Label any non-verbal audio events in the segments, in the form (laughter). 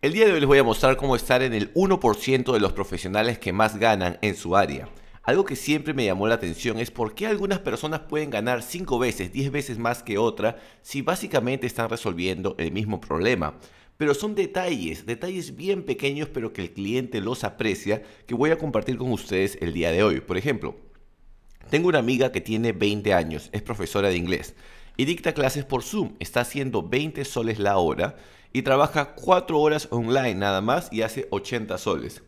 El día de hoy les voy a mostrar cómo estar en el 1% de los profesionales que más ganan en su área. Algo que siempre me llamó la atención es por qué algunas personas pueden ganar 5 veces, 10 veces más que otra si básicamente están resolviendo el mismo problema. Pero son detalles, detalles bien pequeños pero que el cliente los aprecia que voy a compartir con ustedes el día de hoy. Por ejemplo, tengo una amiga que tiene 20 años, es profesora de inglés y dicta clases por Zoom. Está haciendo 20 soles la hora y trabaja 4 horas online nada más y hace 80 soles.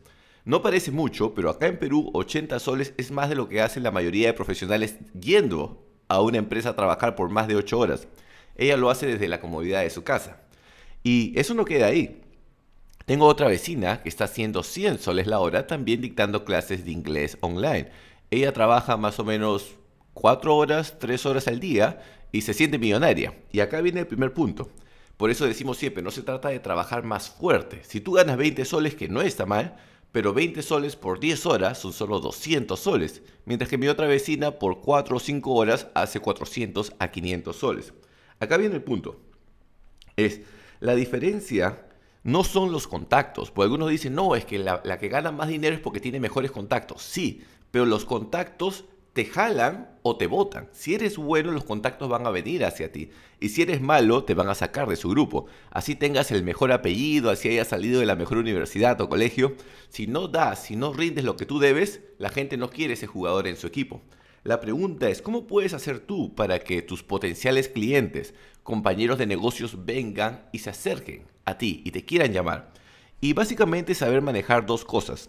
No parece mucho, pero acá en Perú 80 soles es más de lo que hacen la mayoría de profesionales yendo a una empresa a trabajar por más de 8 horas. Ella lo hace desde la comodidad de su casa. Y eso no queda ahí. Tengo otra vecina que está haciendo 100 soles la hora también dictando clases de inglés online. Ella trabaja más o menos 4 horas, 3 horas al día y se siente millonaria. Y acá viene el primer punto. Por eso decimos siempre, no se trata de trabajar más fuerte. Si tú ganas 20 soles, que no está mal, pero 20 soles por 10 horas son solo 200 soles, mientras que mi otra vecina por 4 o 5 horas hace 400 a 500 soles. Acá viene el punto. Es, la diferencia no son los contactos. Pues algunos dicen, no, es que la, la que gana más dinero es porque tiene mejores contactos. Sí, pero los contactos te jalan o te votan. Si eres bueno, los contactos van a venir hacia ti. Y si eres malo, te van a sacar de su grupo. Así tengas el mejor apellido, así hayas salido de la mejor universidad o colegio. Si no das, si no rindes lo que tú debes, la gente no quiere ese jugador en su equipo. La pregunta es, ¿cómo puedes hacer tú para que tus potenciales clientes, compañeros de negocios vengan y se acerquen a ti y te quieran llamar? Y básicamente saber manejar dos cosas.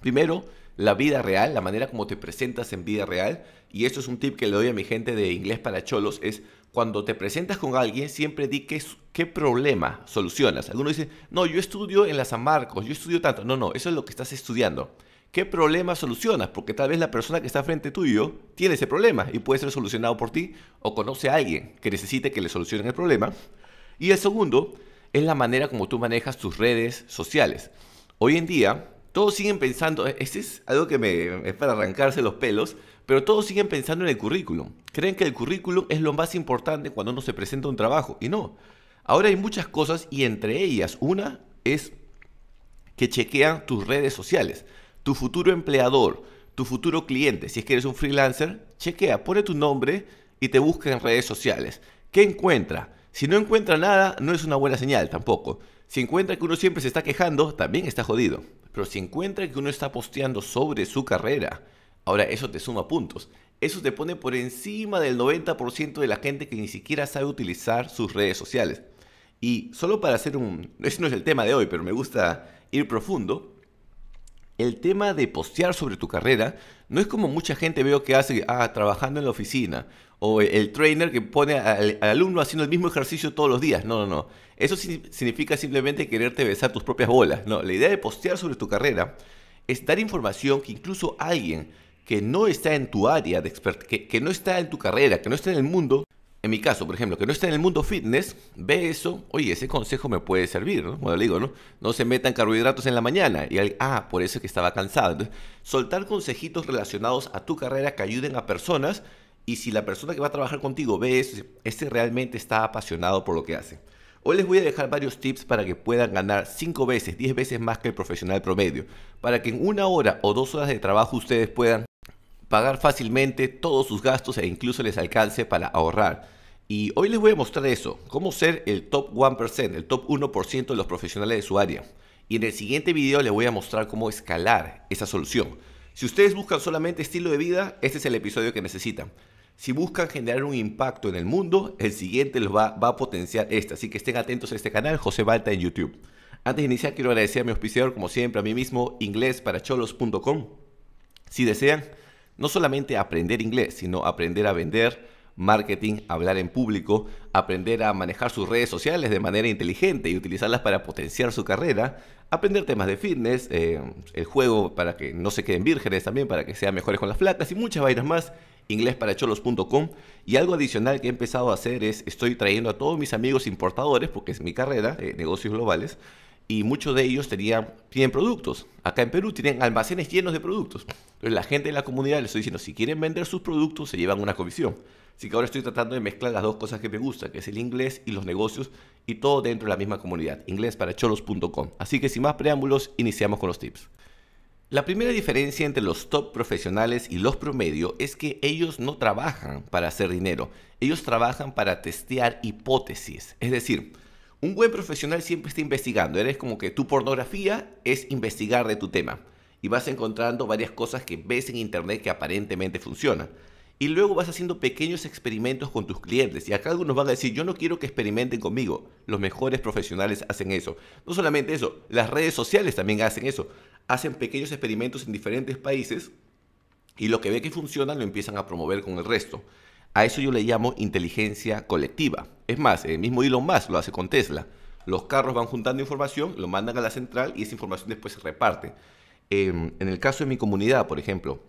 Primero, la vida real, la manera como te presentas en vida real. Y esto es un tip que le doy a mi gente de inglés para cholos, es cuando te presentas con alguien, siempre di qué, problema solucionas. Algunos dicen, no, yo estudio en la San Marcos, yo estudio tanto. No, no, eso es lo que estás estudiando. ¿Qué problema solucionas? Porque tal vez la persona que está frente tuyo tiene ese problema y puede ser solucionado por ti o conoce a alguien que necesite que le solucionen el problema. Y el segundo es la manera como tú manejas tus redes sociales. Hoy en día, todos siguen pensando, este es algo que me, es para arrancarse los pelos, pero todos siguen pensando en el currículum. Creen que el currículum es lo más importante cuando uno se presenta un trabajo. Y no. Ahora hay muchas cosas y entre ellas una es que chequean tus redes sociales. Tu futuro empleador, tu futuro cliente, si es que eres un freelancer, chequea, pone tu nombre y te busca en redes sociales. ¿Qué encuentra? Si no encuentra nada, no es una buena señal tampoco. Si encuentra que uno siempre se está quejando, también está jodido. Pero si encuentra que uno está posteando sobre su carrera, ahora eso te suma puntos. Eso te pone por encima del 90% de la gente que ni siquiera sabe utilizar sus redes sociales. Y solo para hacer un... Ese no es el tema de hoy, pero me gusta ir profundo. El tema de postear sobre tu carrera no es como mucha gente veo que hace, ah, trabajando en la oficina, o el trainer que pone al, alumno haciendo el mismo ejercicio todos los días. No, no, no. Eso significa simplemente quererte besar tus propias bolas. No, la idea de postear sobre tu carrera es dar información que incluso alguien que no está en tu área de expert, que, que no está en tu carrera, que no está en el mundo, en mi caso, por ejemplo, que no está en el mundo fitness, ve eso, oye, ese consejo me puede servir, ¿no? Bueno, le digo, ¿no? No se metan carbohidratos en la mañana. Y alguien, ah, por eso es que estaba cansado. Soltar consejitos relacionados a tu carrera que ayuden a personas y si la persona que va a trabajar contigo ve eso, este realmente está apasionado por lo que hace. Hoy les voy a dejar varios tips para que puedan ganar 5 veces, 10 veces más que el profesional promedio. Para que en una hora o dos horas de trabajo ustedes puedan pagar fácilmente todos sus gastos e incluso les alcance para ahorrar. Y hoy les voy a mostrar eso, cómo ser el top 1%, el top 1% de los profesionales de su área. Y en el siguiente video les voy a mostrar cómo escalar esa solución. Si ustedes buscan solamente estilo de vida, este es el episodio que necesitan. Si buscan generar un impacto en el mundo, el siguiente los va, a potenciar este. Así que estén atentos a este canal, José Balta en YouTube. Antes de iniciar, quiero agradecer a mi auspiciador, como siempre, a mí mismo, inglesparacholos.com. Si desean no solamente aprender inglés, sino aprender a vender, marketing, hablar en público, aprender a manejar sus redes sociales de manera inteligente y utilizarlas para potenciar su carrera, aprender temas de fitness, eh, el juego para que no se queden vírgenes también, para que sean mejores con las flacas y muchas vainas más, inglesparacholos.com. Y algo adicional que he empezado a hacer es, estoy trayendo a todos mis amigos importadores, porque es mi carrera, eh, negocios globales, y muchos de ellos tenían, tienen productos. Acá en Perú tienen almacenes llenos de productos. Entonces la gente de la comunidad les estoy diciendo, si quieren vender sus productos, se llevan una comisión. Así que ahora estoy tratando de mezclar las dos cosas que me gustan, que es el inglés y los negocios, y todo dentro de la misma comunidad, inglesparacholos.com. Así que sin más preámbulos, iniciamos con los tips. La primera diferencia entre los top profesionales y los promedio es que ellos no trabajan para hacer dinero, ellos trabajan para testear hipótesis. Es decir, un buen profesional siempre está investigando, eres como que tu pornografía es investigar de tu tema y vas encontrando varias cosas que ves en internet que aparentemente funcionan. Y luego vas haciendo pequeños experimentos con tus clientes. Y acá algunos van a decir, yo no quiero que experimenten conmigo. Los mejores profesionales hacen eso. No solamente eso, las redes sociales también hacen eso. Hacen pequeños experimentos en diferentes países y lo que ve que funciona lo empiezan a promover con el resto. A eso yo le llamo inteligencia colectiva. Es más, el mismo Elon Musk lo hace con Tesla. Los carros van juntando información, lo mandan a la central y esa información después se reparte. Em, en el caso de mi comunidad, por ejemplo,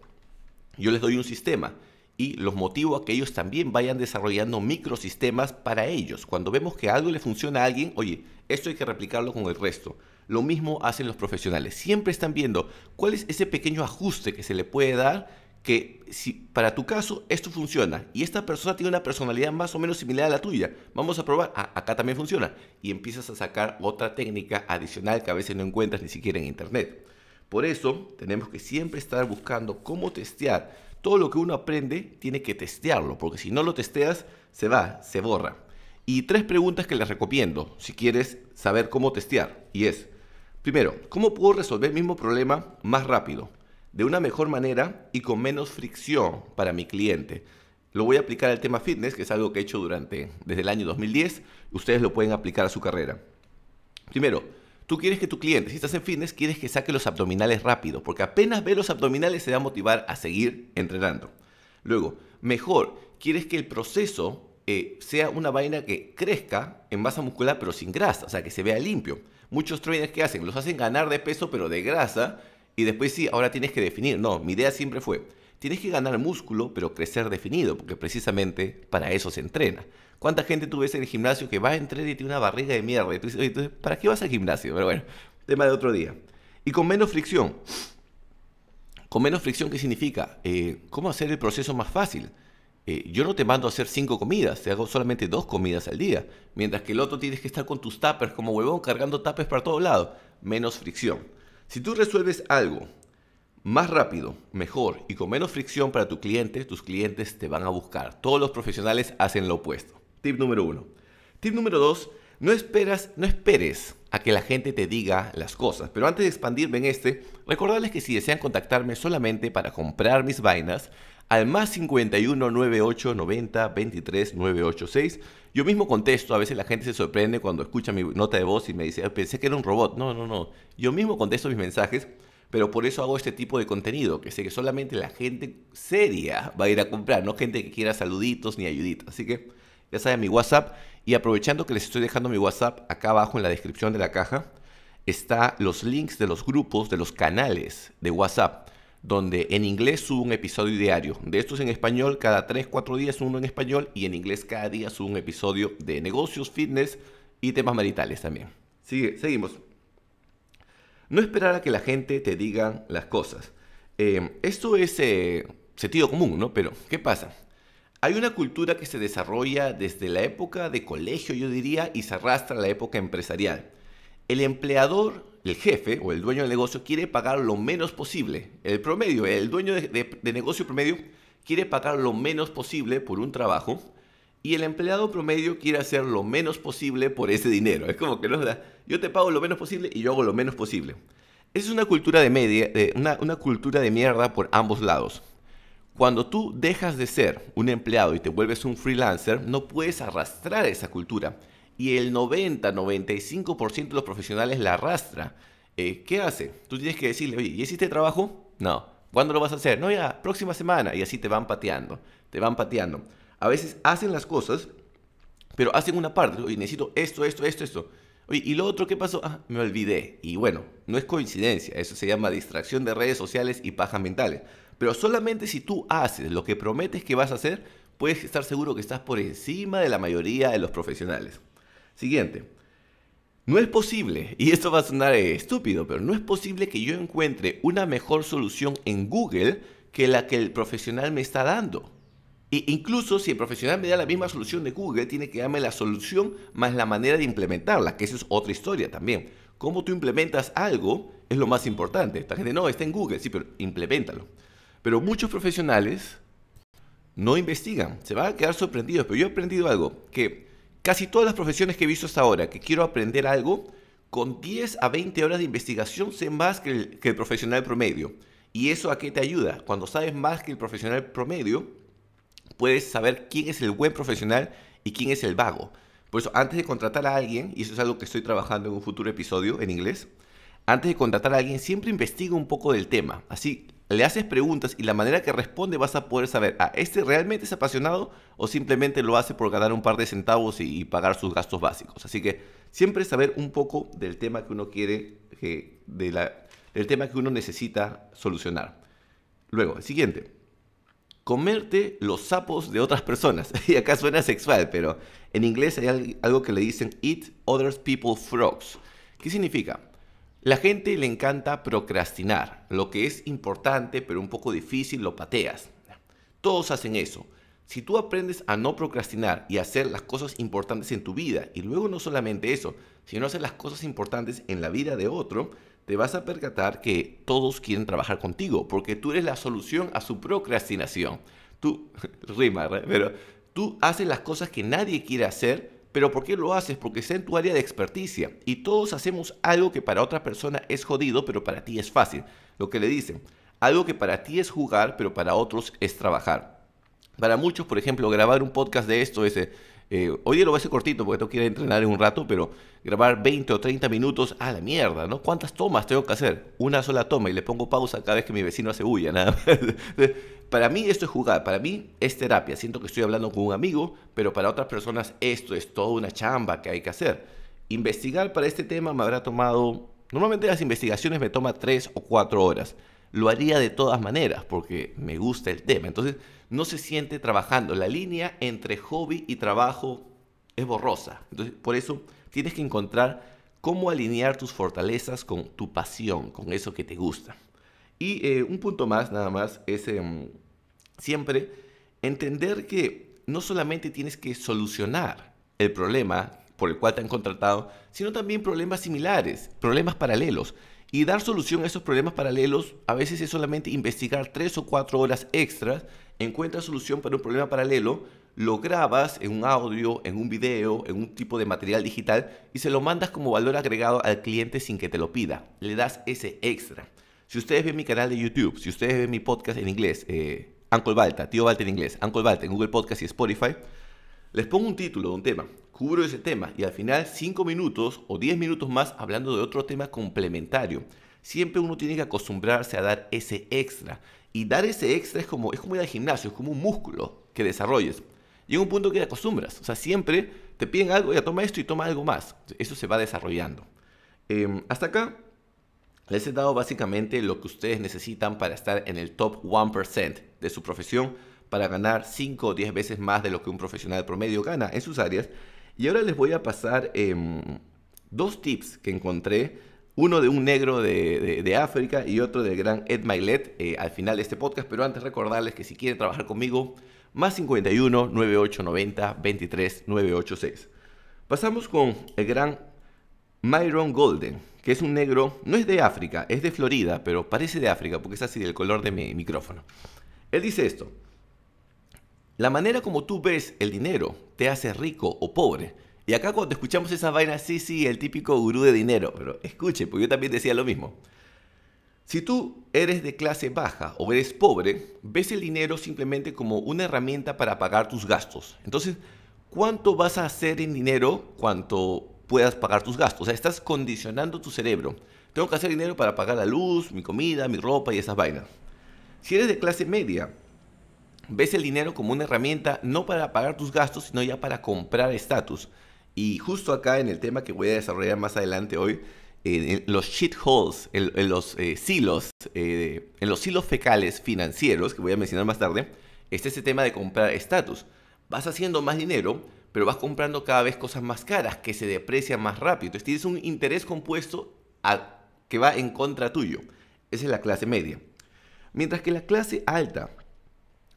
yo les doy un sistema y los motivo a que ellos también vayan desarrollando microsistemas para ellos. Cuando vemos que algo le funciona a alguien, oye, esto hay que replicarlo con el resto. Lo mismo hacen los profesionales. Siempre están viendo cuál es ese pequeño ajuste que se le puede dar que si para tu caso esto funciona y esta persona tiene una personalidad más o menos similar a la tuya, vamos a probar, ah, acá también funciona y empiezas a sacar otra técnica adicional que a veces no encuentras ni siquiera en internet. Por eso tenemos que siempre estar buscando cómo testear todo lo que uno aprende tiene que testearlo, porque si no lo testeas, se va, se borra. Y tres preguntas que les recomiendo si quieres saber cómo testear. Y es, primero, ¿cómo puedo resolver el mismo problema más rápido? De una mejor manera y con menos fricción para mi cliente. Lo voy a aplicar al tema fitness, que es algo que he hecho durante desde el año 2010. Ustedes lo pueden aplicar a su carrera. Primero, Tú quieres que tu cliente, si estás en fitness, quieres que saque los abdominales rápido, porque apenas ve los abdominales se va a motivar a seguir entrenando. Luego, mejor, quieres que el proceso eh, sea una vaina que crezca en masa muscular pero sin grasa, o sea, que se vea limpio. Muchos trainers que hacen, los hacen ganar de peso pero de grasa y después sí, ahora tienes que definir. No, mi idea siempre fue, tienes que ganar músculo pero crecer definido, porque precisamente para eso se entrena. ¿Cuánta gente tú ves en el gimnasio que va a entrenar y tiene una barriga de mierda? Y tú ¿para qué vas al gimnasio? Pero bueno, tema de otro día. Y con menos fricción. Con menos fricción, ¿qué significa? Eh, ¿Cómo hacer el proceso más fácil? Eh, yo no te mando a hacer cinco comidas, te hago solamente dos comidas al día. Mientras que el otro tienes que estar con tus tuppers como huevón cargando tuppers para todos lados. Menos fricción. Si tú resuelves algo más rápido, mejor y con menos fricción para tu cliente, tus clientes te van a buscar. Todos los profesionales hacen lo opuesto. Tip número uno. Tip número dos, no, esperas, no esperes a que la gente te diga las cosas. Pero antes de expandirme en este, recordarles que si desean contactarme solamente para comprar mis vainas, al más 51 98 90 23 986. Yo mismo contesto, a veces la gente se sorprende cuando escucha mi nota de voz y me dice, pensé que era un robot. No, no, no. Yo mismo contesto mis mensajes, pero por eso hago este tipo de contenido, que sé que solamente la gente seria va a ir a comprar, no gente que quiera saluditos ni ayuditas. Así que ya saben, mi WhatsApp. Y aprovechando que les estoy dejando mi WhatsApp acá abajo en la descripción de la caja, está los links de los grupos, de los canales de WhatsApp, donde en inglés subo un episodio diario. De estos en español, cada 3, 4 días uno en español y en inglés cada día subo un episodio de negocios, fitness y temas maritales también. Sigue, seguimos. No esperar a que la gente te diga las cosas. Eh, esto es eh, sentido común, ¿no? Pero, ¿qué pasa? Hay una cultura que se desarrolla desde la época de colegio, yo diría, y se arrastra a la época empresarial. El empleador, el jefe o el dueño del negocio quiere pagar lo menos posible. El promedio, el dueño de, negocio promedio quiere pagar lo menos posible por un trabajo y el empleado promedio quiere hacer lo menos posible por ese dinero. Es como que no, yo te pago lo menos posible y yo hago lo menos posible. Es una cultura de media, una cultura de mierda por ambos lados. Cuando tú dejas de ser un empleado y te vuelves un freelancer, no puedes arrastrar esa cultura. Y el 90-95% de los profesionales la arrastra. Eh, ¿Qué hace? Tú tienes que decirle, oye, ¿y hiciste trabajo? No. ¿Cuándo lo vas a hacer? No, ya, próxima semana. Y así te van pateando, te van pateando. A veces hacen las cosas, pero hacen una parte. Oye, necesito esto, esto, esto, esto. Oye, ¿y lo otro qué pasó? Ah, me olvidé. Y bueno, no es coincidencia. Eso se llama distracción de redes sociales y pajas mentales. Pero solamente si tú haces lo que prometes que vas a hacer, puedes estar seguro que estás por encima de la mayoría de los profesionales. Siguiente. No es posible, y esto va a sonar estúpido, pero no es posible que yo encuentre una mejor solución en Google que la que el profesional me está dando. E incluso si el profesional me da la misma solución de Google, tiene que darme la solución más la manera de implementarla, que esa es otra historia también. Cómo tú implementas algo es lo más importante. Esta gente no, está en Google, sí, pero implementalo. Pero muchos profesionales no investigan, se van a quedar sorprendidos, pero yo he aprendido algo, que casi todas las profesiones que he visto hasta ahora, que quiero aprender algo, con 10 a 20 horas de investigación sé más que el, profesional promedio. ¿Y eso a qué te ayuda? Cuando sabes más que el profesional promedio, puedes saber quién es el buen profesional y quién es el vago. Por eso, antes de contratar a alguien, y eso es algo que estoy trabajando en un futuro episodio en inglés, antes de contratar a alguien, siempre investiga un poco del tema. Así le haces preguntas y la manera que responde vas a poder saber, ¿a ah, este realmente es apasionado o simplemente lo hace por ganar un par de centavos y, pagar sus gastos básicos? Así que siempre saber un poco del tema que uno quiere, la, del tema que uno necesita solucionar. Luego, el siguiente. Comerte los sapos de otras personas. (laughs) Y acá suena sexual, pero en inglés hay algo que le dicen eat other people's frogs. ¿Qué significa? La gente le encanta procrastinar. Lo que es importante pero un poco difícil lo pateas. Todos hacen eso. Si tú aprendes a no procrastinar y hacer las cosas importantes en tu vida, y luego no solamente eso, sino hacer las cosas importantes en la vida de otro, te vas a percatar que todos quieren trabajar contigo, porque tú eres la solución a su procrastinación. Tú, (laughs) rima, pero tú haces las cosas que nadie quiere hacer pero ¿por qué lo haces? Porque está en tu área de experticia. Y todos hacemos algo que para otra persona es jodido, pero para ti es fácil. Lo que le dicen, algo que para ti es jugar, pero para otros es trabajar. Para muchos, por ejemplo, grabar un podcast de esto es... Eh, hoy lo voy a hacer cortito porque tengo que ir a entrenar en un rato, pero grabar 20 o 30 minutos, a la mierda, ¿no? ¿Cuántas tomas tengo que hacer? Una sola toma y le pongo pausa cada vez que mi vecino hace bulla, nada más. (laughs) Para mí esto es jugar, para mí es terapia. Siento que estoy hablando con un amigo, pero para otras personas esto es toda una chamba que hay que hacer. Investigar para este tema me habrá tomado, normalmente las investigaciones me toman tres o cuatro horas. Lo haría de todas maneras porque me gusta el tema. Entonces no se siente trabajando. La línea entre hobby y trabajo es borrosa. Entonces por eso tienes que encontrar cómo alinear tus fortalezas con tu pasión, con eso que te gusta. Y eh, un punto más, nada más, es em, siempre entender que no solamente tienes que solucionar el problema por el cual te han contratado, sino también problemas similares, problemas paralelos. Y dar solución a esos problemas paralelos a veces es solamente investigar tres o cuatro horas extras, encuentras solución para un problema paralelo, lo grabas en un audio, en un video, en un tipo de material digital y se lo mandas como valor agregado al cliente sin que te lo pida. Le das ese extra. Si ustedes ven mi canal de YouTube, si ustedes ven mi podcast en inglés, eh, Uncle Balta, Tío Balta en inglés, Uncle Balta en Google Podcast y Spotify, les pongo un título de un tema, cubro ese tema y al final 5 minutos o 10 minutos más hablando de otro tema complementario. Siempre uno tiene que acostumbrarse a dar ese extra. Y dar ese extra es como, es como ir al gimnasio, es como un músculo que desarrolles. Llega un punto que te acostumbras. O sea, siempre te piden algo, ya toma esto y toma algo más. Eso se va desarrollando. Em, hasta acá les he dado básicamente lo que ustedes necesitan para estar en el top 1% de su profesión, para ganar 5 o 10 veces más de lo que un profesional promedio gana en sus áreas. Y ahora les voy a pasar em, dos tips que encontré, uno de un negro de, África y otro del gran Ed Milet eh, al final de este podcast, pero antes recordarles que si quieren trabajar conmigo, más 51 9890 23 986. Pasamos con el gran Myron Golden que es un negro, no es de África, es de Florida, pero parece de África porque es así del color de mi micrófono. Él dice esto, la manera como tú ves el dinero te hace rico o pobre. Y acá cuando escuchamos esa vaina, sí, sí, el típico gurú de dinero, pero escuche, porque yo también decía lo mismo. Si tú eres de clase baja o eres pobre, ves el dinero simplemente como una herramienta para pagar tus gastos. Entonces, ¿cuánto vas a hacer en dinero cuanto puedas pagar tus gastos. O sea, estás condicionando tu cerebro. Tengo que hacer dinero para pagar la luz, mi comida, mi ropa y esas vainas. Si eres de clase media, ves el dinero como una herramienta no para pagar tus gastos, sino ya para comprar estatus. Y justo acá en el tema que voy a desarrollar más adelante hoy, en los shitholes, en, en los eh, silos, eh, en los silos fecales financieros, que voy a mencionar más tarde, está ese tema de comprar estatus. Vas haciendo más dinero, pero vas comprando cada vez cosas más caras que se deprecian más rápido. Entonces tienes un interés compuesto que va en contra tuyo. Esa es la clase media. Mientras que la clase alta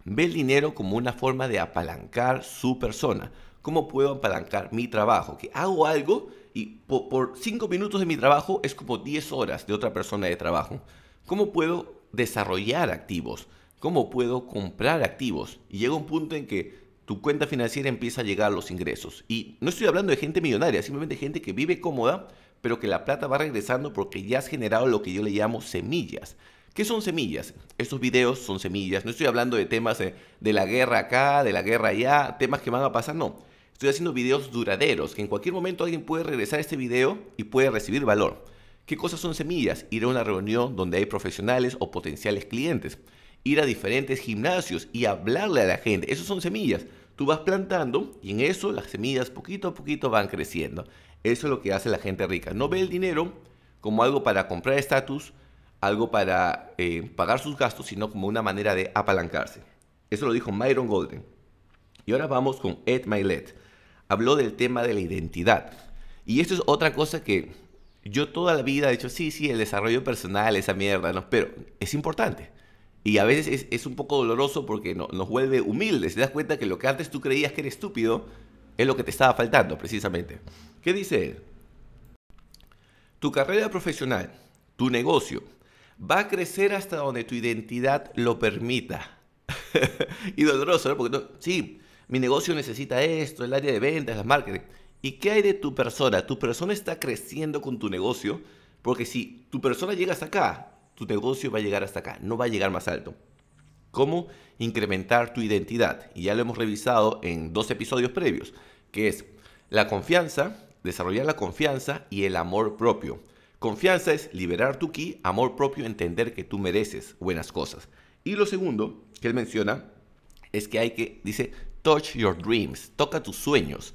ve el dinero como una forma de apalancar su persona. ¿Cómo puedo apalancar mi trabajo? Que hago algo y por 5 minutos de mi trabajo es como 10 horas de otra persona de trabajo. ¿Cómo puedo desarrollar activos? ¿Cómo puedo comprar activos? Y llega un punto en que tu cuenta financiera empieza a llegar los ingresos. Y no estoy hablando de gente millonaria, simplemente gente que vive cómoda, pero que la plata va regresando porque ya has generado lo que yo le llamo semillas. ¿Qué son semillas? Estos videos son semillas. No estoy hablando de temas de, de, la guerra acá, de la guerra allá, temas que van a pasar, no. Estoy haciendo videos duraderos, que en cualquier momento alguien puede regresar a este video y puede recibir valor. ¿Qué cosas son semillas? Ir a una reunión donde hay profesionales o potenciales clientes ir a diferentes gimnasios y hablarle a la gente. Esos son semillas. Tú vas plantando y en eso las semillas poquito a poquito van creciendo. Eso es lo que hace la gente rica. No ve el dinero como algo para comprar estatus, algo para eh, pagar sus gastos, sino como una manera de apalancarse. Eso lo dijo Myron Golden. Y ahora vamos con Ed Milet. Habló del tema de la identidad. Y esto es otra cosa que yo toda la vida he dicho, sí, sí, el desarrollo personal, esa mierda, ¿no? pero es importante. Y a veces es, un poco doloroso porque nos vuelve humildes. Te das cuenta que lo que antes tú creías que era estúpido es lo que te estaba faltando, precisamente. ¿Qué dice él? Tu carrera profesional, tu negocio, va a crecer hasta donde tu identidad lo permita. (laughs) y doloroso, ¿no? Porque sí, mi negocio necesita esto, el área de ventas, las marketing. ¿Y qué hay de tu persona? Tu persona está creciendo con tu negocio, porque si tu persona llega hasta acá tu negocio va a llegar hasta acá, no va a llegar más alto. ¿Cómo incrementar tu identidad? Y ya lo hemos revisado en dos episodios previos, que es la confianza, desarrollar la confianza y el amor propio. Confianza es liberar tu ki, amor propio, entender que tú mereces buenas cosas. Y lo segundo que él menciona es que hay que, dice, touch your dreams, toca tus sueños.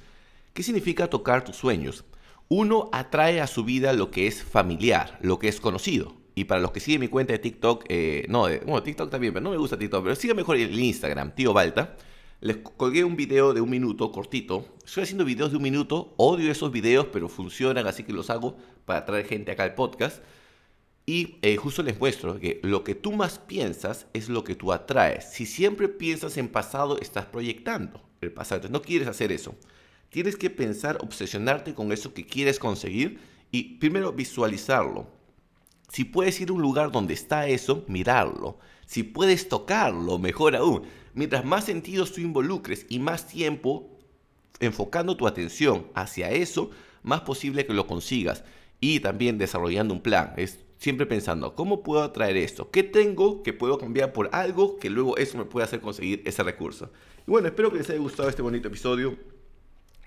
¿Qué significa tocar tus sueños? Uno atrae a su vida lo que es familiar, lo que es conocido. Y para los que siguen mi cuenta de TikTok, eh, no, bueno, TikTok también, pero no me gusta TikTok, pero siga mejor el Instagram, tío Balta. Les colgué un video de un minuto cortito. Estoy haciendo videos de un minuto, odio esos videos, pero funcionan, así que los hago para traer gente acá al podcast. Y eh, justo les muestro que lo que tú más piensas es lo que tú atraes. Si siempre piensas en pasado, estás proyectando el pasado. No quieres hacer eso. Tienes que pensar, obsesionarte con eso que quieres conseguir y primero visualizarlo si puedes ir a un lugar donde está eso, mirarlo. Si puedes tocarlo, mejor aún. Mientras más sentidos tú involucres y más tiempo enfocando tu atención hacia eso, más posible que lo consigas. Y también desarrollando un plan. Es siempre pensando, ¿cómo puedo atraer esto? ¿Qué tengo que puedo cambiar por algo que luego eso me puede hacer conseguir ese recurso? Y bueno, espero que les haya gustado este bonito episodio.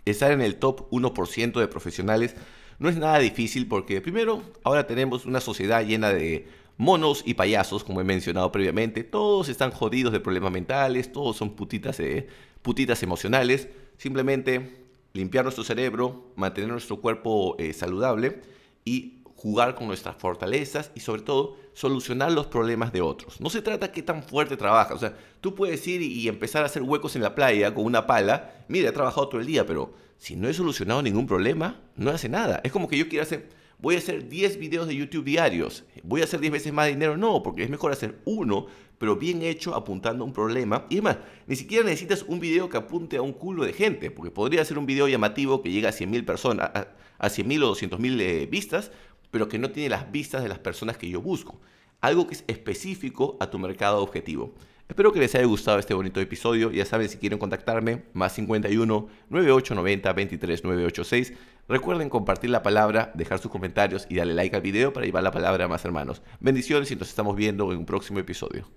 Estar en el top 1% de profesionales no es nada difícil porque primero, ahora tenemos una sociedad llena de monos y payasos, como he mencionado previamente. Todos están jodidos de problemas mentales, todos son putitas, eh, putitas emocionales. Simplemente limpiar nuestro cerebro, mantener nuestro cuerpo eh, saludable y jugar con nuestras fortalezas y sobre todo solucionar los problemas de otros. No se trata qué tan fuerte trabajas. O sea, tú puedes ir y empezar a hacer huecos en la playa con una pala. Mira, he trabajado todo el día, pero si no he solucionado ningún problema, no hace nada. Es como que yo quiero hacer, voy a hacer 10 videos de YouTube diarios, voy a hacer 10 veces más dinero. No, porque es mejor hacer uno, pero bien hecho, apuntando a un problema. Y además, ni siquiera necesitas un video que apunte a un culo de gente, porque podría ser un video llamativo que llega a 100.000 personas, a, a 100.000 o 200.000 eh, vistas, pero que no tiene las vistas de las personas que yo busco. Algo que es específico a tu mercado objetivo. Espero que les haya gustado este bonito episodio. Ya saben, si quieren contactarme, más 51 9890 23 986. Recuerden compartir la palabra, dejar sus comentarios y darle like al video para llevar la palabra a más hermanos. Bendiciones y nos estamos viendo en un próximo episodio.